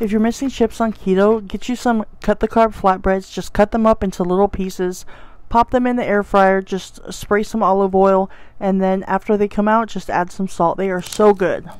If you're missing chips on keto, get you some Cut Da Carb flatbreads. Just cut them up into little pieces, pop them in the air fryer, just spray some olive oil, and then after they come out, just add some salt. They are so good.